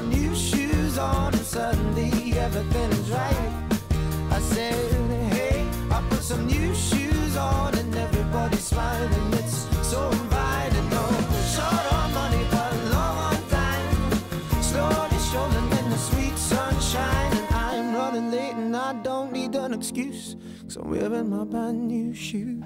some new shoes on and suddenly everything's right. I said, hey, I put some new shoes on and everybody's smiling. It's so inviting. No, short on money, but long on time. Slowly strolling in the sweet sunshine. And I'm running late and I don't need an excuse. Cause I'm wearing my brand new shoes.